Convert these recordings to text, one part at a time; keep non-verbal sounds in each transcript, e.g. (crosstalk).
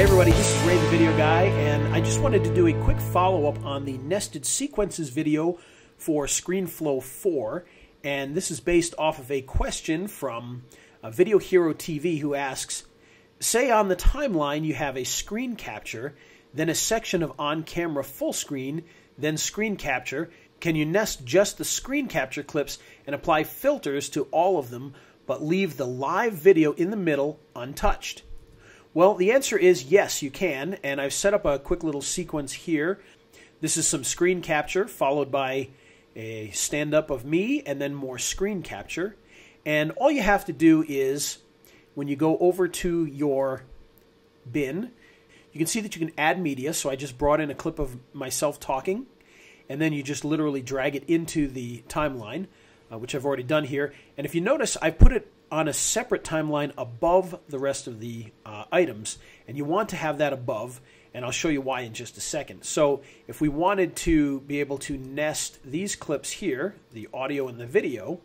everybody, this is Ray the Video Guy, and I just wanted to do a quick follow-up on the nested sequences video for ScreenFlow 4, and this is based off of a question from a Video Hero TV who asks, say on the timeline you have a screen capture, then a section of on-camera full screen, then screen capture, can you nest just the screen capture clips and apply filters to all of them, but leave the live video in the middle untouched? Well, the answer is yes, you can, and I've set up a quick little sequence here. This is some screen capture followed by a stand-up of me and then more screen capture. And all you have to do is, when you go over to your bin, you can see that you can add media. So I just brought in a clip of myself talking, and then you just literally drag it into the timeline, uh, which I've already done here. And if you notice, I've put it on a separate timeline above the rest of the uh, items, and you want to have that above, and I'll show you why in just a second. So if we wanted to be able to nest these clips here, the audio and the video,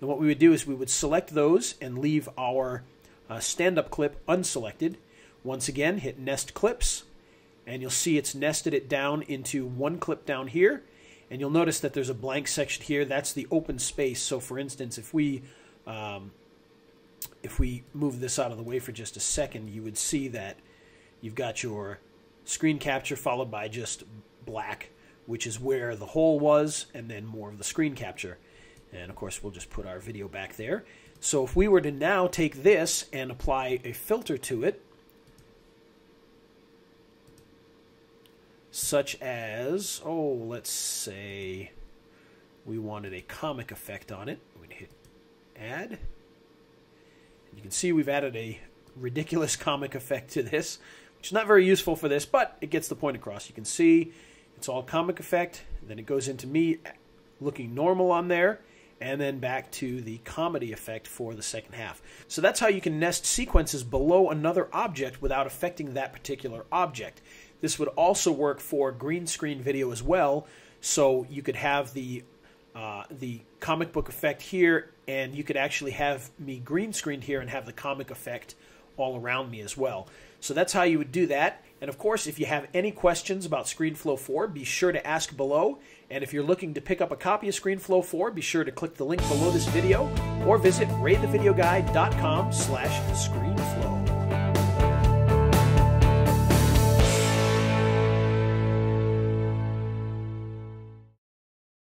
then what we would do is we would select those and leave our uh, stand-up clip unselected. Once again, hit Nest Clips, and you'll see it's nested it down into one clip down here, and you'll notice that there's a blank section here. That's the open space. So for instance, if we um, if we move this out of the way for just a second, you would see that you've got your screen capture followed by just black, which is where the hole was, and then more of the screen capture. And of course, we'll just put our video back there. So if we were to now take this and apply a filter to it, such as, oh, let's say we wanted a comic effect on it, we'd hit add. See we've added a ridiculous (laughs) comic effect to this, which is not very useful for this, but it gets the point across. You can see it's all comic effect, then it goes into me looking normal on there, and then back to the comedy effect for the second half. So that's how you can nest sequences below another object without affecting that particular object. This would also work for green screen video as well, so you could have the uh, the comic book effect here, and you could actually have me green screened here and have the comic effect all around me as well. So that's how you would do that. And of course, if you have any questions about ScreenFlow 4, be sure to ask below. And if you're looking to pick up a copy of ScreenFlow 4, be sure to click the link below this video or visit raythevideoguy.com slash ScreenFlow.